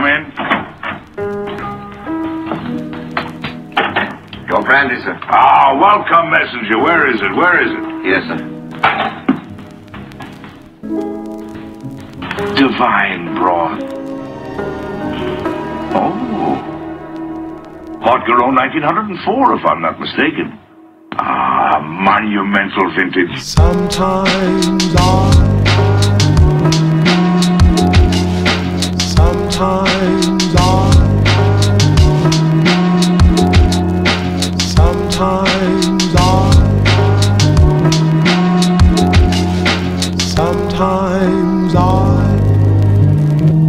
Come in. Your brandy, sir. Ah, welcome, messenger. Where is it? Where is it? Yes, sir. Divine broth. Oh. Hot Garonne 1904, if I'm not mistaken. Ah, monumental vintage. Sometimes I, sometimes I, sometimes I, sometimes I.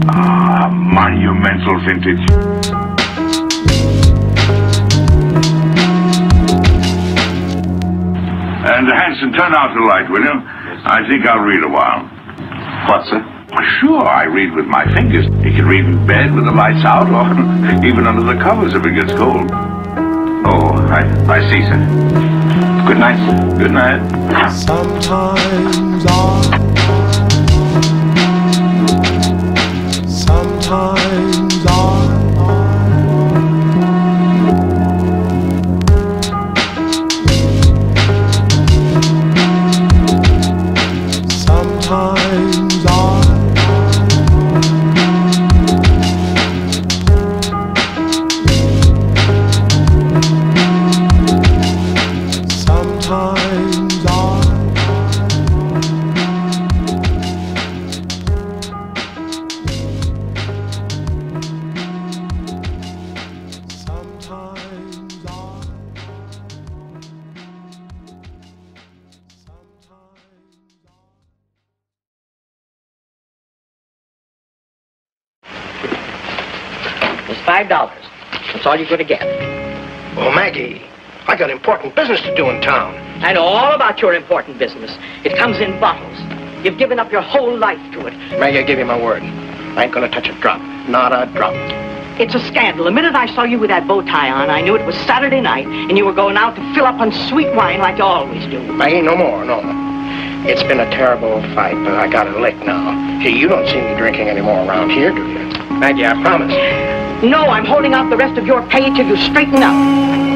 Ah, monumental vintage. And Hanson, turn out the light, will you? I think I'll read a while. What, sir? Sure, I read with my fingers. You can read in bed with the lights out, or even under the covers if it gets cold. Oh, I, I see, sir. Good night. Good night. Sometimes I, You're going to get. Oh, Maggie, I got important business to do in town. I know all about your important business. It comes in bottles. You've given up your whole life to it. Maggie, I give you my word. I ain't gonna touch a drop. Not a drop. It's a scandal. The minute I saw you with that bow tie on, I knew it was Saturday night, and you were going out to fill up on sweet wine like you always do. Maggie, no more, no. It's been a terrible fight, but I got it licked now. Gee, you don't see me drinking anymore around here, do you? Maggie, I promise. No, I'm holding out the rest of your pay till you straighten up.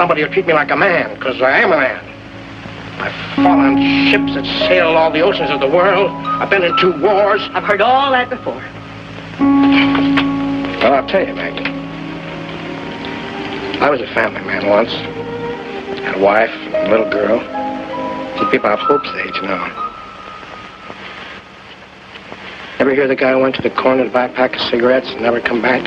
Somebody who'll treat me like a man, because I am a man. I've fought on ships that sailed all the oceans of the world. I've been in two wars. I've heard all that before. Well, I'll tell you, Maggie. I was a family man once. Had a wife, and a little girl. Some people have hopes age, you know. Ever hear the guy who went to the corner to buy a pack of cigarettes and never come back?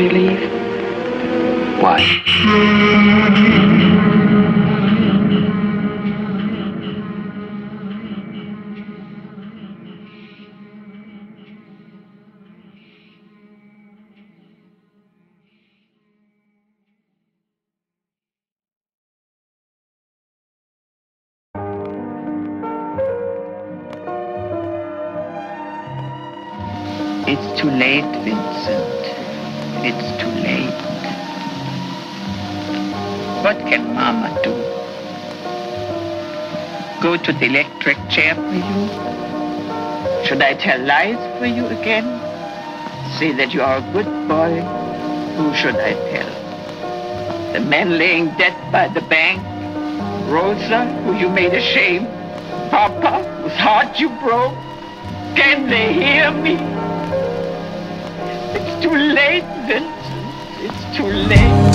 You leave? It's too late, Vincent. It's too late. What can Mama do? Go to the electric chair for you? Should I tell lies for you again? Say that you are a good boy? Who should I tell? The man laying dead by the bank? Rosa, who you made ashamed? Papa, whose heart you broke? Can they hear me? Too late, Vincent. It's too late.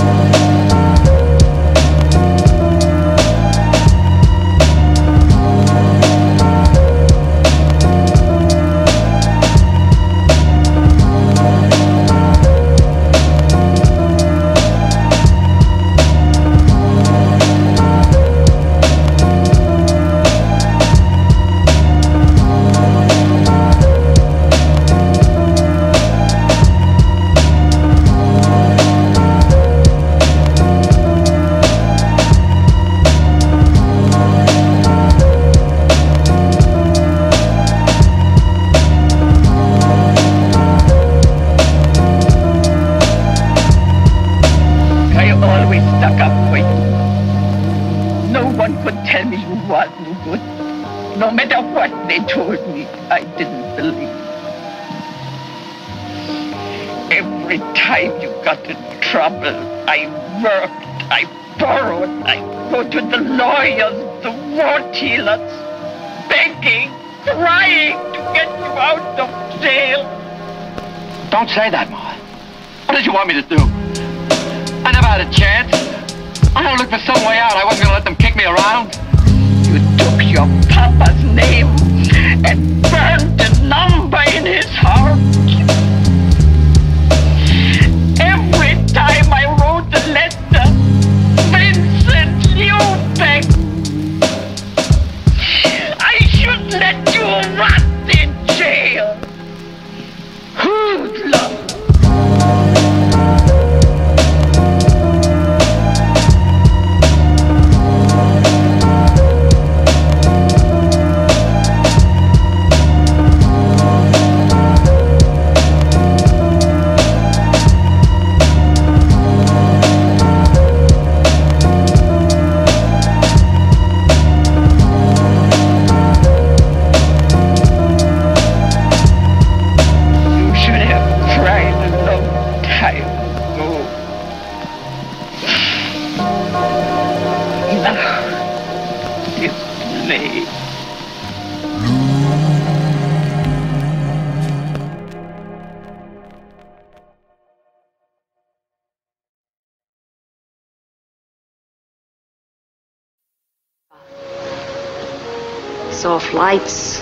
Lights,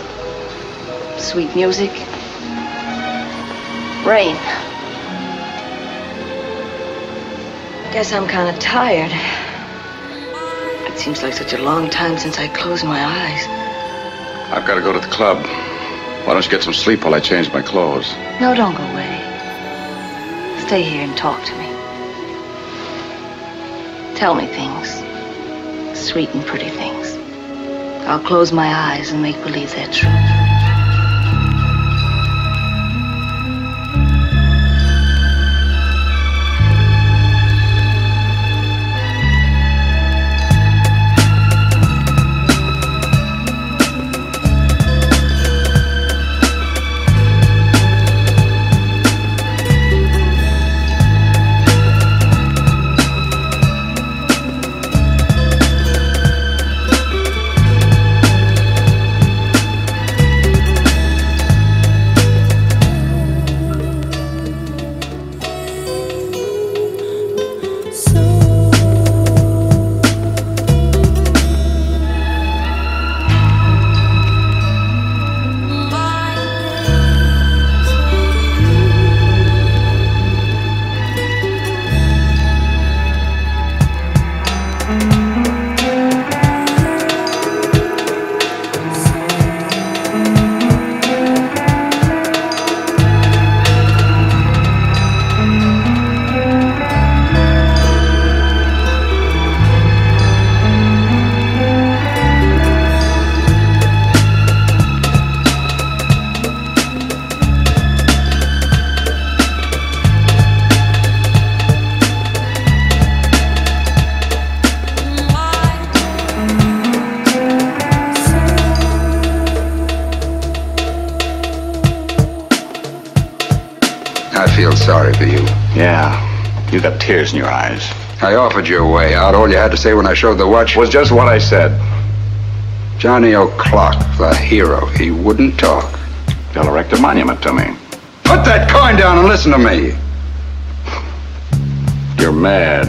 sweet music, rain. Guess I'm kind of tired. It seems like such a long time since I closed my eyes. I've got to go to the club. Why don't you get some sleep while I change my clothes? No, don't go away. Stay here and talk to me. Tell me things. Sweet and pretty things. I'll close my eyes and make believe they're true. I offered you a way out. All you had to say when I showed the watch Was just what I said. Johnny O'Clock, the hero. He wouldn't talk. They'll erect a monument to me. Put that coin down and listen to me. You're mad.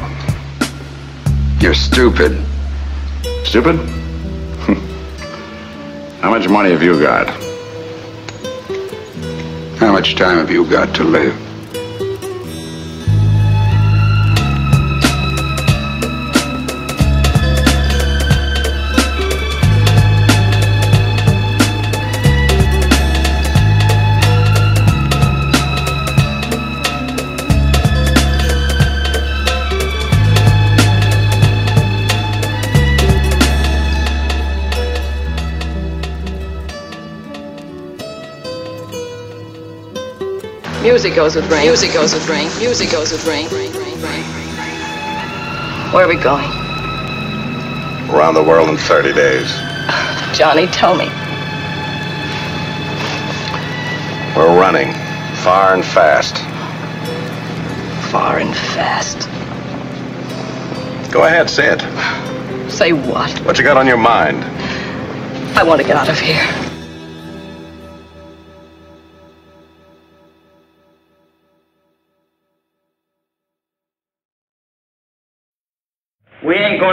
You're stupid. Stupid? How much money have you got? How much time have you got to live? Music goes with rain. Music goes with rain. Music goes with rain. Where are we going? Around the world in 30 days. Johnny, tell me. We're running. Far and fast. Far and fast. Go ahead, say it. Say what? What you got on your mind? I want to get out of here.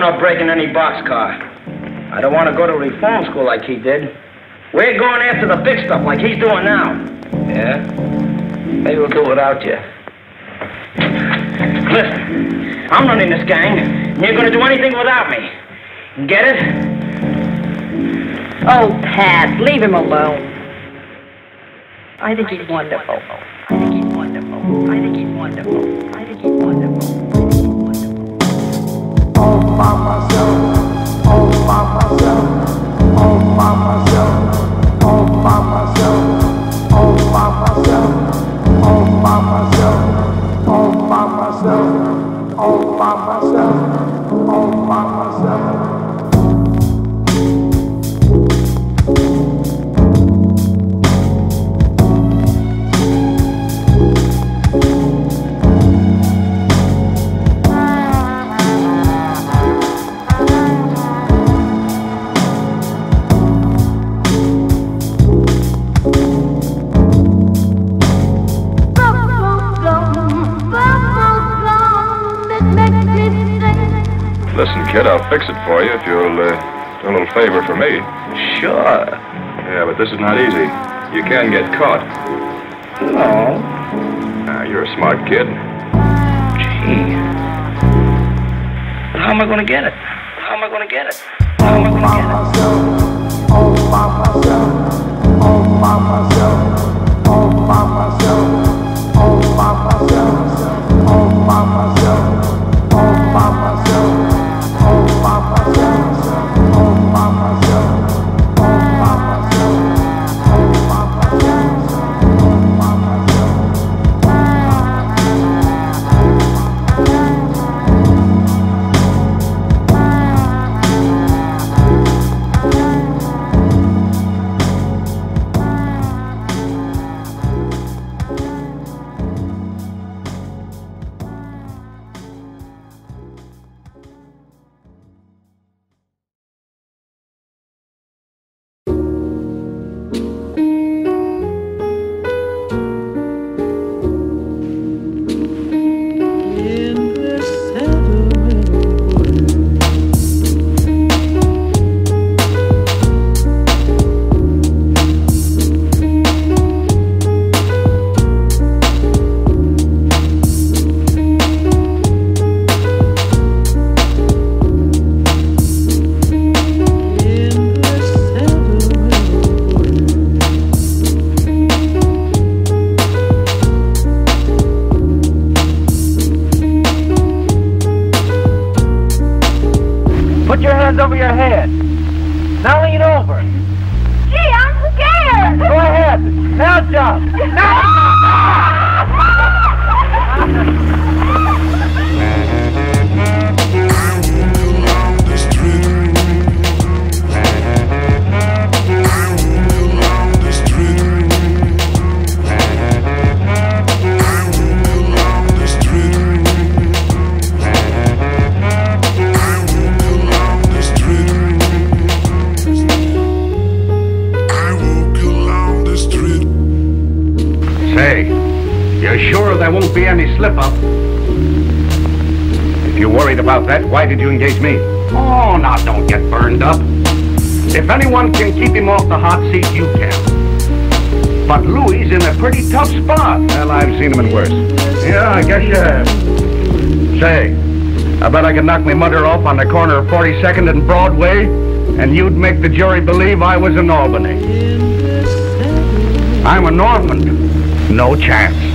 Going out breaking any boxcar. I don't want to go to reform school like he did. We're going after the big stuff like he's doing now. Yeah? Maybe we'll do it without you. Listen, I'm running this gang, and you're going to do anything without me. Get it? Oh, Pat, leave him alone. I think he's wonderful. I think he's wonderful. I think he's wonderful. I think he's wonderful. Myself, all by myself, kid, I'll fix it for you if you'll uh, do a little favor for me. Sure. Yeah, but this is not easy. You can get caught. No. Ah, you're a smart kid. Gee. But how am I going to get it? How am I going to get it? How am I going to get it? all by myself, all by myself, all by myself, all by myself, all by myself, be any slip-up. If you're worried about that, why did you engage me? Oh, now don't get burned up. If anyone can keep him off the hot seat, you can. But Louis in a pretty tough spot. Well, I've seen him in worse. Yeah, I guess you have. Say, I bet I could knock my mother off on the corner of 42nd and Broadway, and you'd make the jury believe I was in Albany. I'm a Norman. No chance.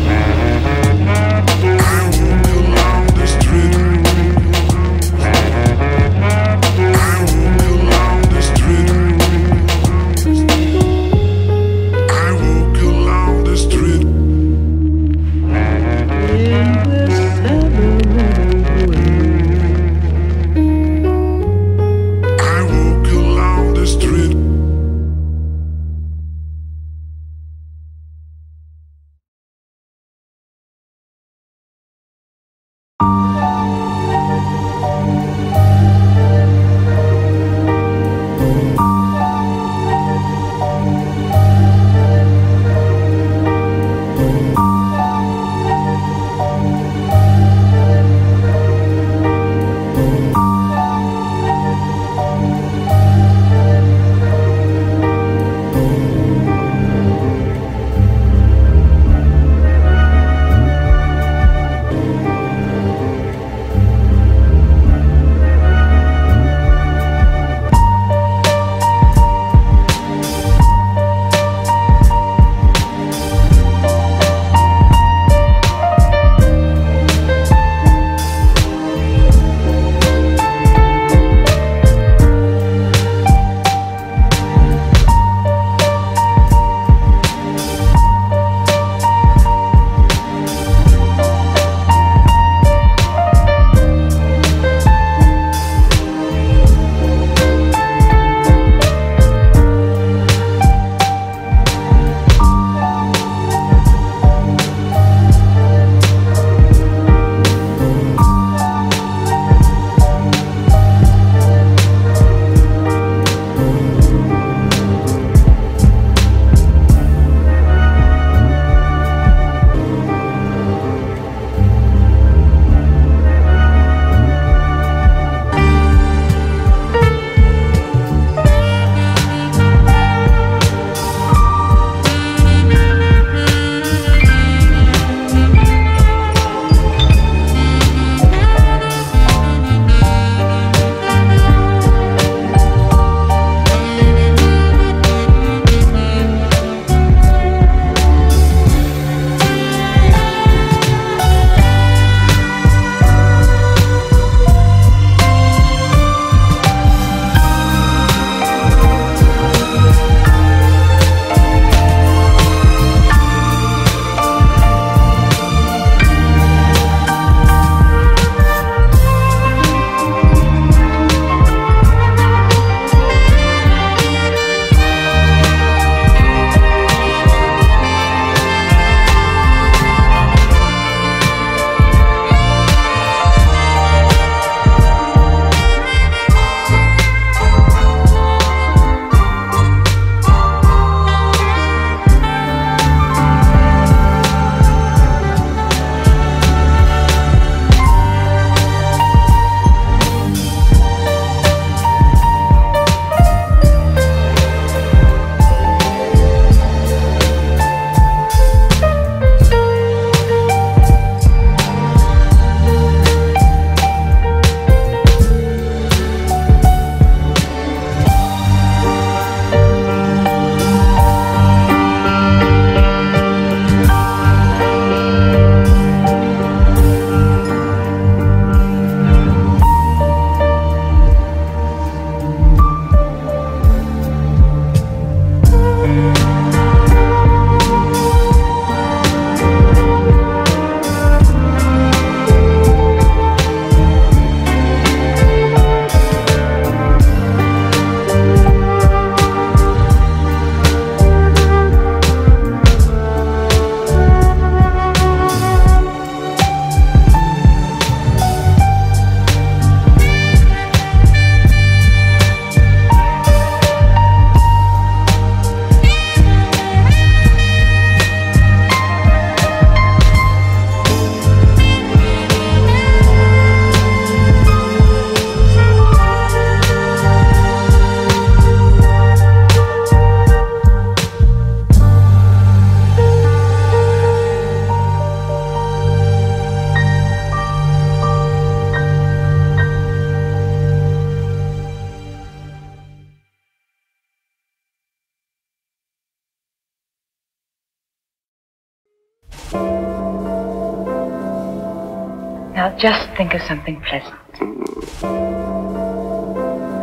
Just think of something pleasant.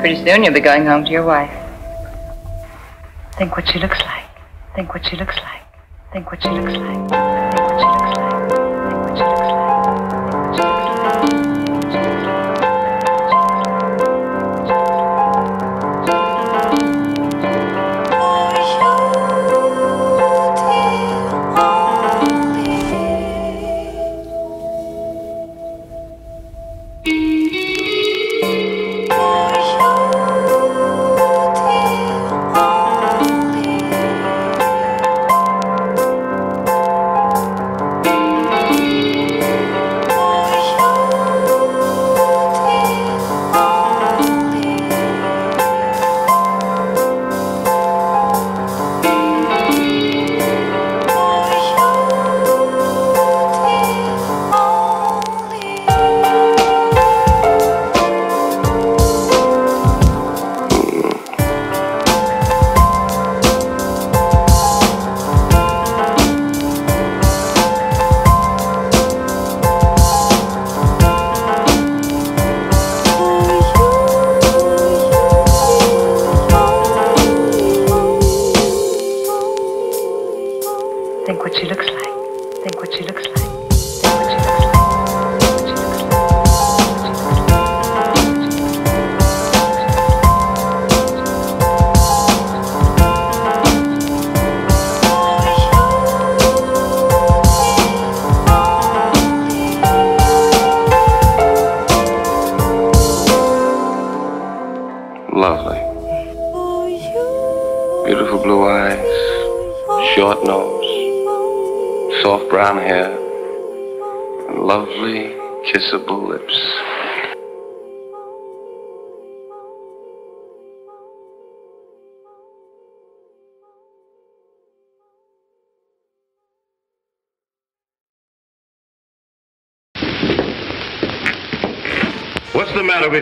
Pretty soon you'll be going home to your wife. Think what she looks like. Think what she looks like. Think what she looks like.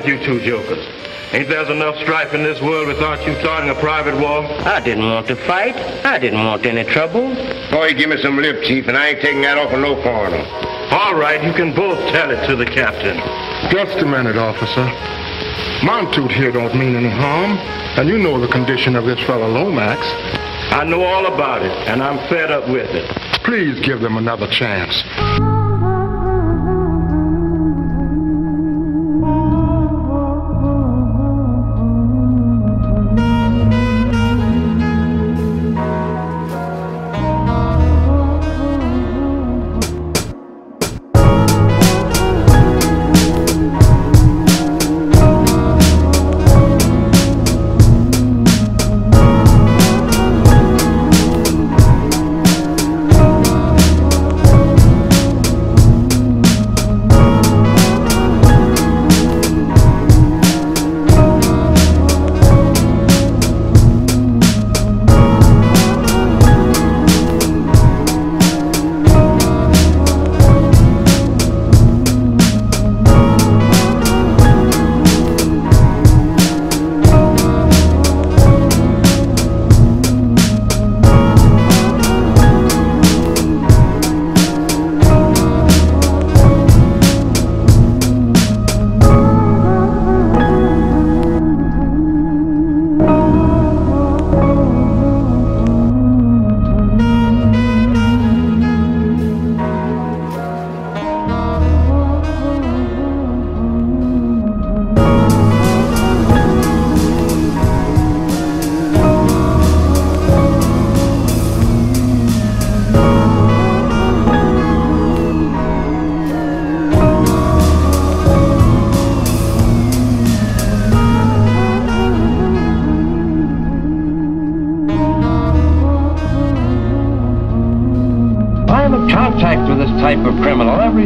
With you two jokers? Ain't there's enough strife in this world without you starting a private war? I didn't want to fight. I didn't want any trouble. Boy, give me some lip, Chief, and I ain't taking that off of no foreigner. All right, you can both tell it to the captain. Just a minute, officer. Montoot here don't mean any harm, and you know the condition of this fellow Lomax. I know all about it, and I'm fed up with it. Please give them another chance.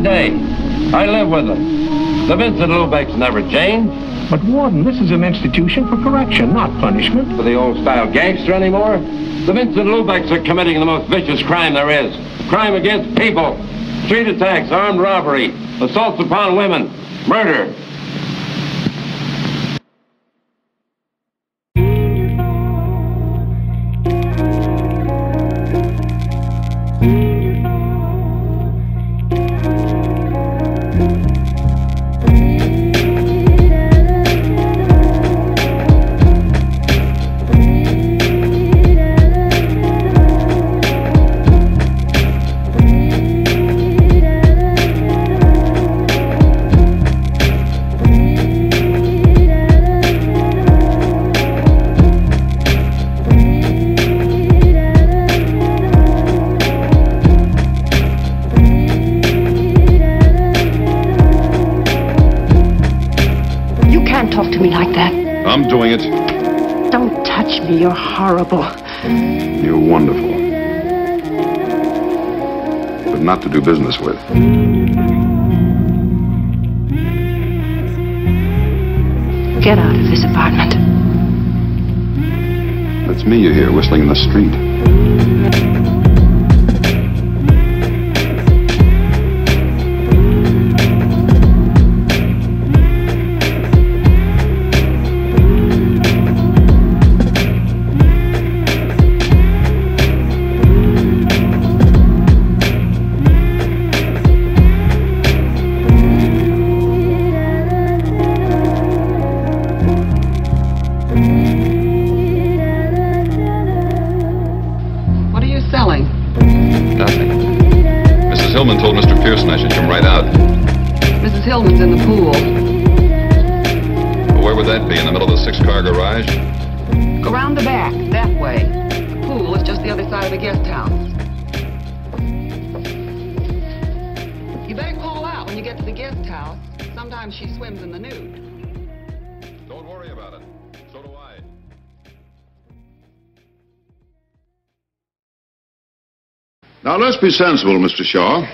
Day. I live with them. The Vincent Lubecks never change. But, Warden, this is an institution for correction, not punishment. For the old-style gangster anymore? The Vincent Lubecks are committing the most vicious crime there is. Crime against people. Street attacks, armed robbery, assaults upon women, murder. You're. You're wonderful. But not to do business with. Get out of this apartment. That's me you hear whistling in the street. Now, let's be sensible, Mr. Shaw.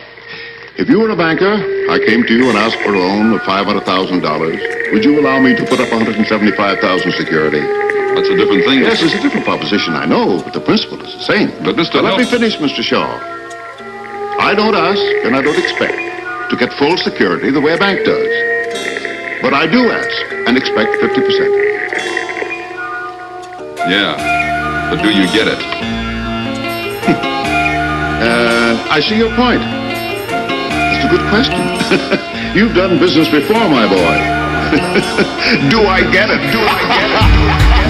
If you were a banker, I came to you and asked for a loan of $500,000, would you allow me to put up 175000 security? That's a different thing. Yes, it's a different proposition, I know, but the principle is the same. But, Mr. Now, let me finish, Mr. Shaw. I don't ask and I don't expect to get full security the way a bank does. But I do ask and expect 50%. Yeah. But do you get it? I see your point. That's a good question. You've done business before, my boy. Do I get it? Do I get it?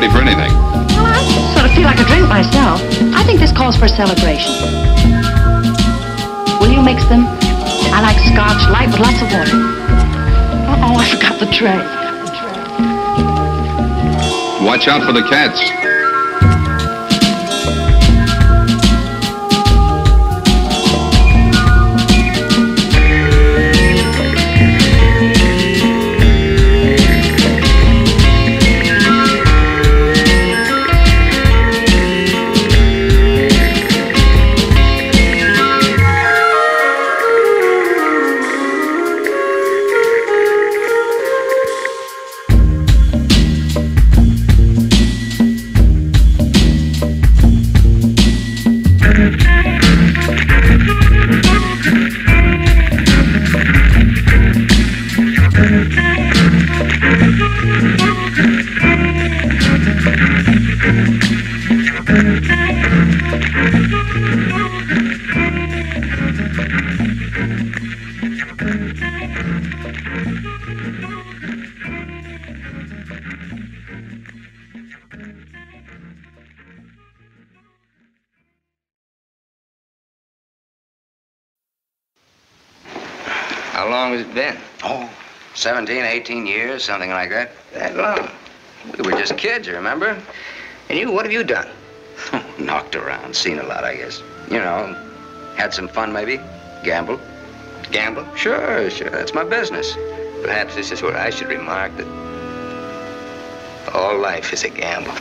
Ready for anything. Well, I sort of feel like a drink myself. I think this calls for a celebration. Will you mix them? I like scotch light with lots of water. Oh, I forgot the tray. Watch out for the cats. 17, 18 years, something like that. That long. We were just kids, remember? And you, what have you done? Oh, knocked around, seen a lot, I guess. You know, had some fun, maybe. Gamble. Gamble? Sure, sure. That's my business. Perhaps this is where I should remark that All life is a gamble.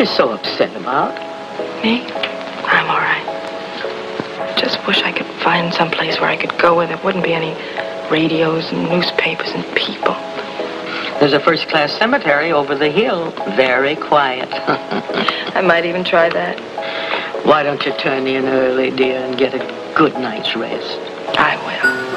You so upset about? Me? I'm all right. Just wish I could find some place where I could go where there wouldn't be any radios and newspapers and people. There's a first-class cemetery over the hill. Very quiet. I might even try that. Why don't you turn in early, dear, and get a good night's rest? I will.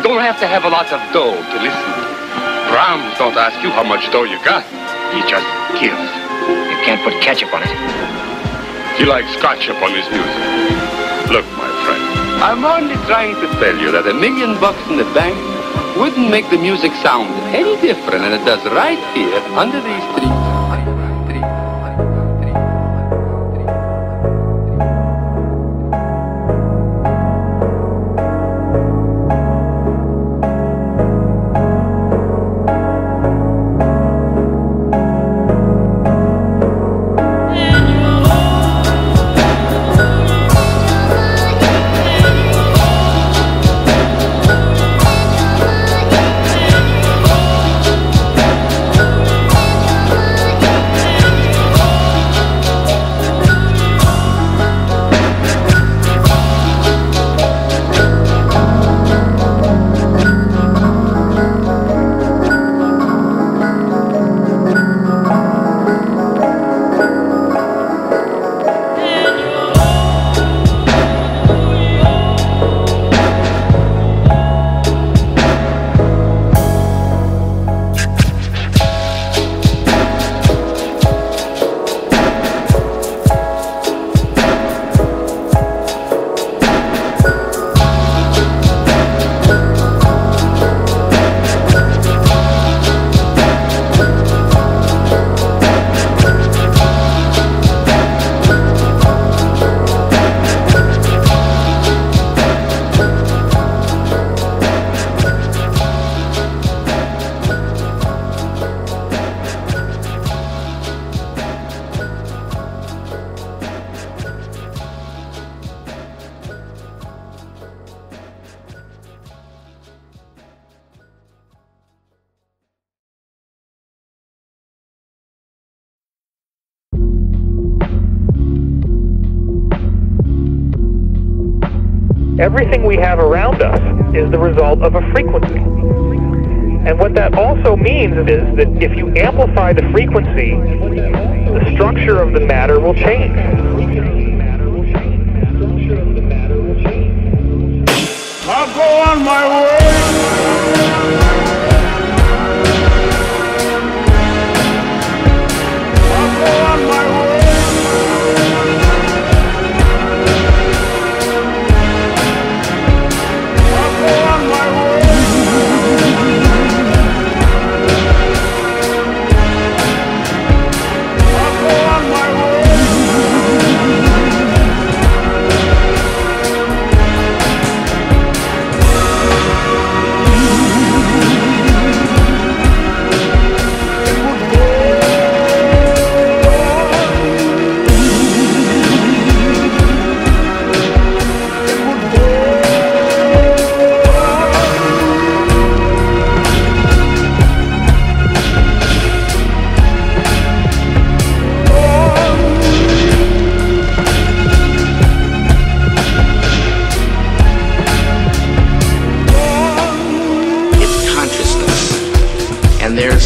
You don't have to have a lot of dough to listen. Brahms don't ask you how much dough you got. He just gives. You can't put ketchup on it. He likes ketchup on his music. Look, my friend, I'm only trying to tell you that a million bucks in the bank wouldn't make the music sound any different than it does right here under these trees. Everything we have around us is the result of a frequency. And what that also means is that if you amplify the frequency, the structure of the matter will change. I'll go on my way.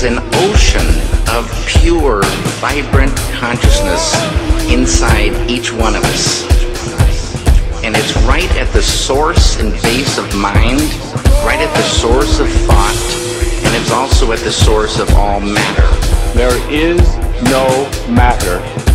An ocean of pure, vibrant consciousness inside each one of us. And it's right at the source and base of mind, right at the source of thought, and it's also at the source of all matter. There is no matter.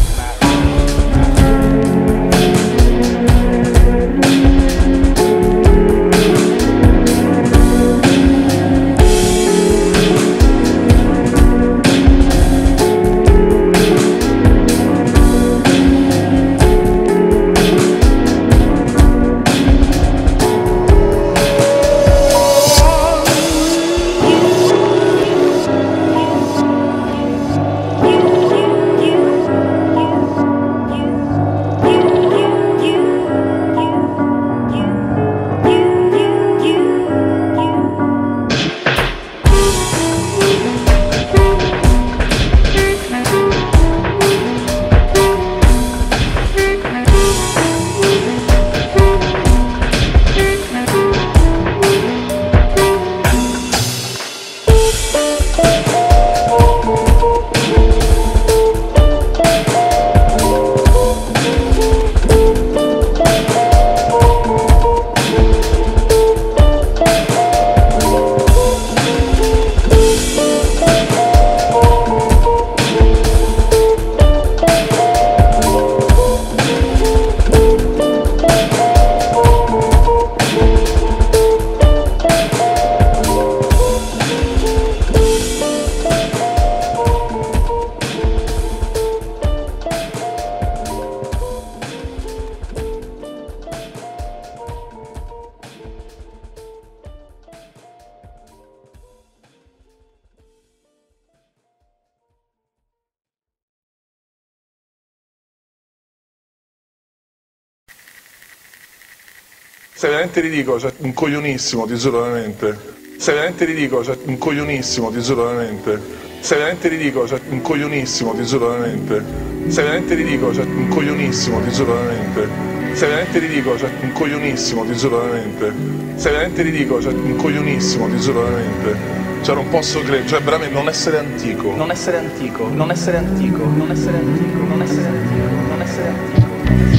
Veramente ridicolo, cioè un coglionissimo, ti giuro veramente. Sei veramente ridicolo, cioè un coglionissimo, ti giuro veramente. Sei veramente ridicolo, cioè un coglionissimo, ti giuro veramente. Sei veramente ridicolo, cioè un coglionissimo, ti giuro veramente. Sei veramente ridicolo, cioè un coglionissimo, ti giuro veramente. Sei veramente ridicolo, cioè un coglionissimo, ti giuro veramente. Cioè non posso credere, cioè veramente non essere antico. Non essere antico, non essere antico, non essere antico, non essere antico, non essere antico.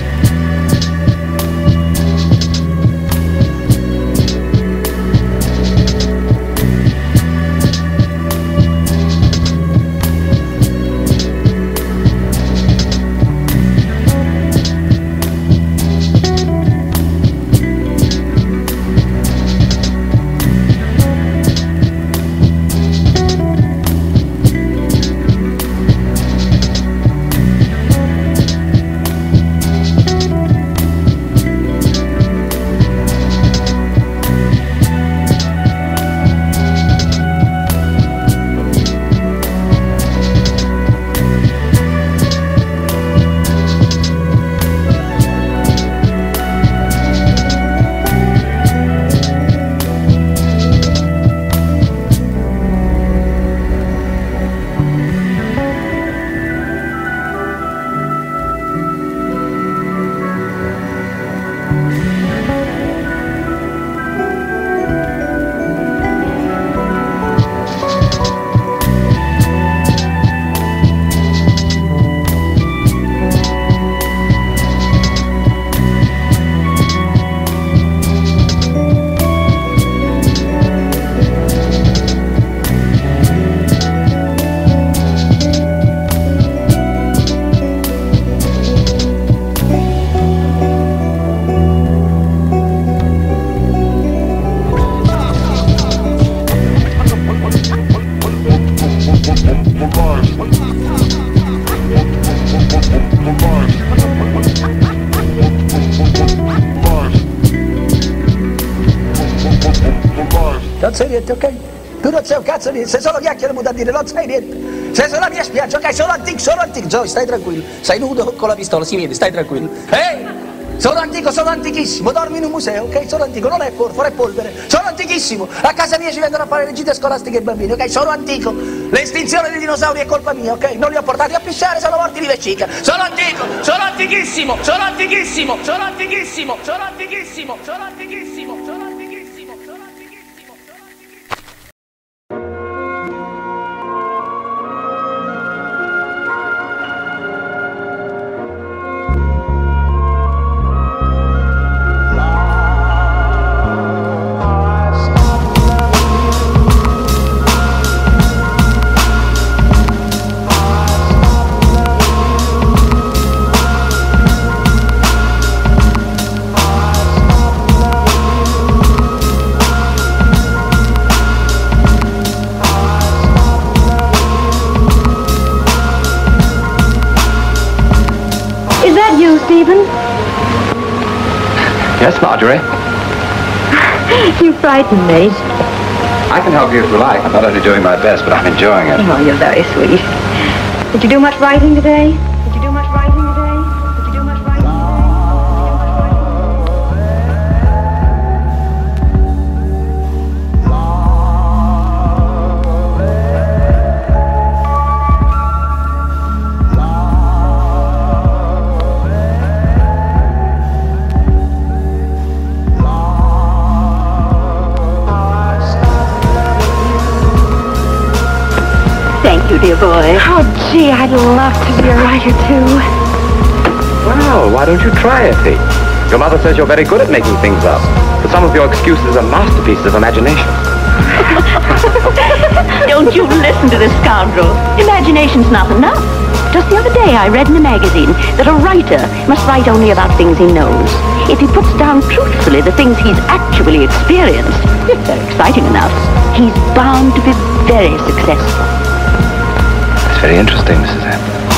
Niente, ok? Tu non sai un cazzo niente, sei solo chiacchiere da dire, non sai niente. Sei sulla mia spiaggia, ok? Sono antico, sono antico. Zoe, stai tranquillo. Sei nudo con la pistola, si vede, stai tranquillo. Ehi! Sono antico, sono antichissimo, dormi in un museo, ok? Sono antico, non è porforo, è polvere. Sono antichissimo. A casa mia ci vengono a fare le gite scolastiche ai bambini, ok? Sono antico. L'estinzione dei dinosauri è colpa mia, ok? Non li ho portati a pisciare, sono morti di vescica. Sono antico, sono antichissimo, sono antichissimo, sono antichissimo, sono antichissimo, sono antichissimo, Marjorie. You frighten me. I can help you if you like. I'm not only doing my best, but I'm enjoying it. Oh, you're very sweet. Did you do much writing today? Thank you, dear boy. Oh, gee, I'd love to be a writer, too. Well, why don't you try it, Pete? Your mother says you're very good at making things up. But some of your excuses are masterpieces of imagination. Don't you listen to this scoundrel. Imagination's not enough. Just the other day I read in a magazine that a writer must write only about things he knows. If he puts down truthfully the things he's actually experienced, if they're exciting enough, he's bound to be very successful. Very interesting, Mrs. Hampton.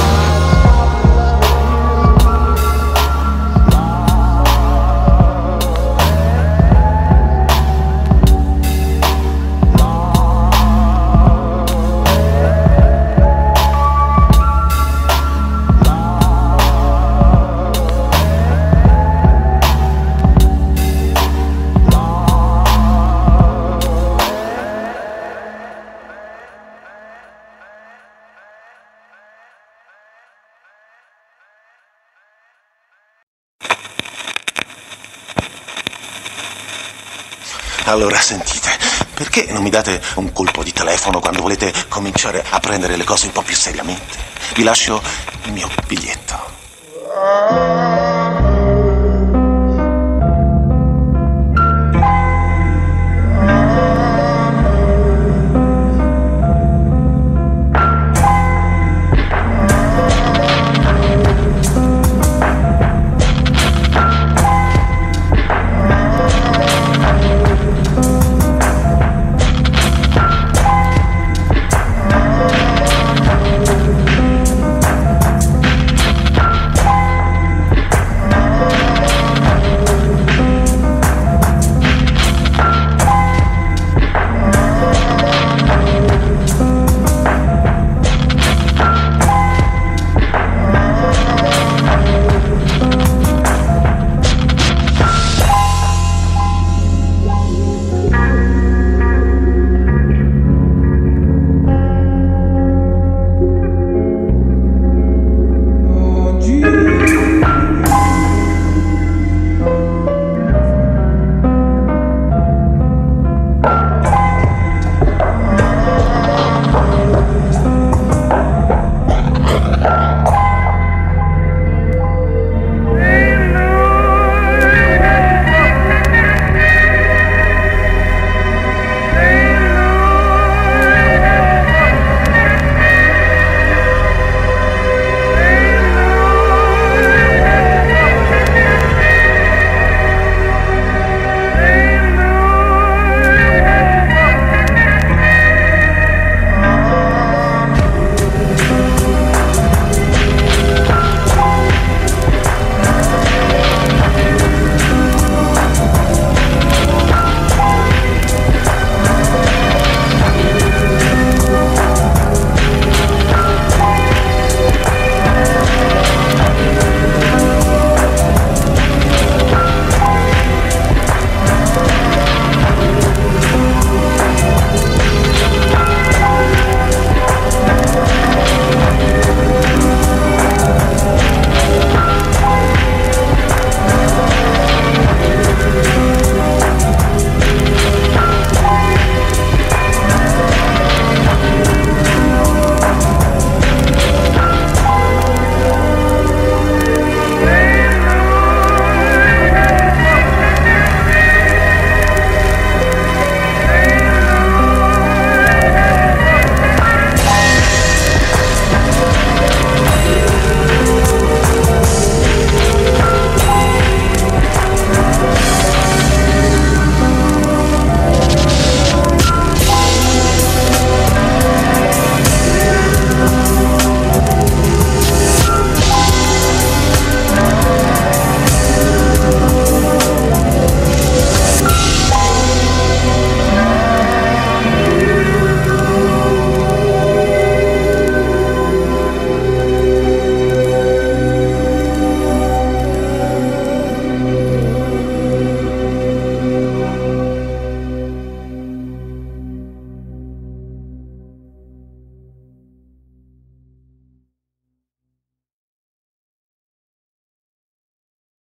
Allora sentite, perché non mi date un colpo di telefono quando volete cominciare a prendere le cose un po' più seriamente? Vi lascio il mio biglietto.